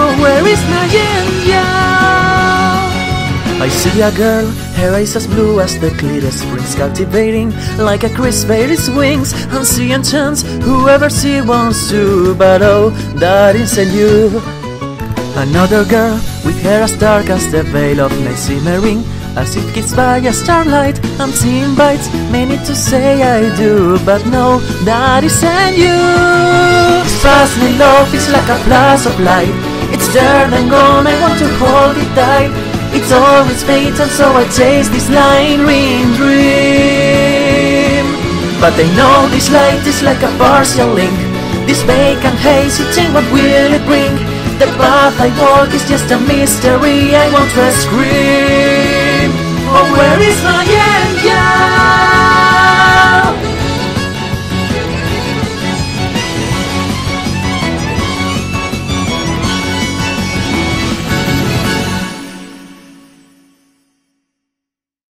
Oh, where is my yeah I see a girl, her eyes as blue as the clear springs, captivating like a crisp wings. And she enchants whoever she wants to, but oh, that isn't you. Another girl with hair as dark as the veil of night shimmering as it kissed by a starlight and she invites many to say I do But no, that isn't you Fastly love is like a flash of light It's there and gone, I want to hold it tight It's always fatal, so I chase this line ring dream. But I know this light is like a partial link. This vacant haze, it ain't what will it bring? The path I walk is just a mystery I won't scream Oh, where is my?